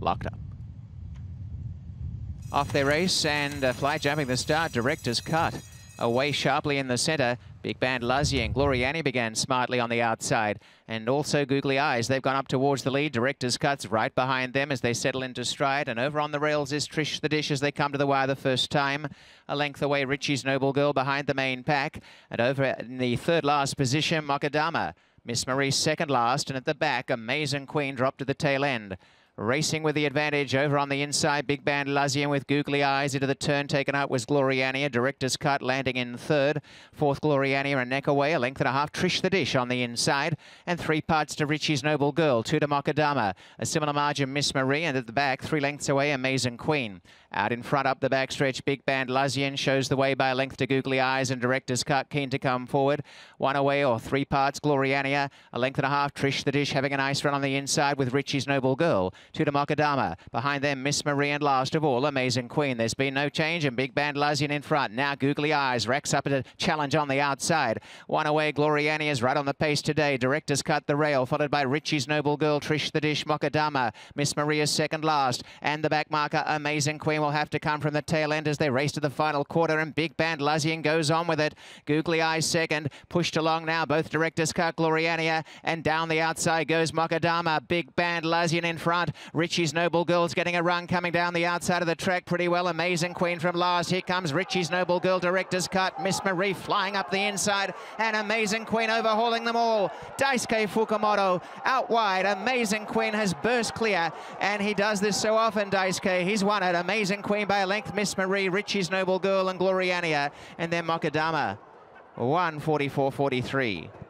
locked up. Off their race and uh, fly jumping the start, director's cut. Away sharply in the centre, Big Band Lazzy and Gloriania began smartly on the outside. And also Googly Eyes, they've gone up towards the lead. Director's Cuts right behind them as they settle into stride. And over on the rails is Trish the Dish as they come to the wire the first time. A length away, Richie's Noble Girl behind the main pack. And over in the third last position, Mokkadama. Miss Marie second last, and at the back, Amazing Queen dropped to the tail end. Racing with the advantage over on the inside. Big Band Lazian with googly eyes into the turn. Taken out was Gloriania. Director's cut landing in third. Fourth Gloriania a neck away. A length and a half. Trish the Dish on the inside. And three parts to Richie's Noble Girl. Two to Mokadama. A similar margin Miss Marie. And at the back, three lengths away, Amazing Queen. Out in front up the backstretch, Big Band Lazian shows the way by a length to Googly Eyes and Director's Cut keen to come forward. One away or three parts, Gloriania. A length and a half, Trish the Dish having a nice run on the inside with Richie's Noble Girl. To Mokkadama. Behind them, Miss Marie and last of all, Amazing Queen. There's been no change and Big Band Lazian in front. Now Googly Eyes racks up at a challenge on the outside. One away, Gloriania is right on the pace today. Director's Cut the rail, followed by Richie's Noble Girl, Trish the Dish, Mokadama. Miss Maria's second last. And the back marker, Amazing Queen, will have to come from the tail end as they race to the final quarter. And Big Band Lazian goes on with it. Googly Eyes second, pushed along now. Both Director's Cut, Gloriania, and down the outside goes Mokadama. Big Band Lazian in front. Richie Richie's Noble Girl's getting a run coming down the outside of the track pretty well. Amazing Queen from last. Here comes Richie's Noble Girl, director's cut. Miss Marie flying up the inside. And Amazing Queen overhauling them all. Daisuke Fukumoto out wide. Amazing Queen has burst clear. And he does this so often, Daisuke. He's won it. Amazing Queen by a length. Miss Marie, Richie's Noble Girl and Gloriania. And then Mokkadama. 144.43.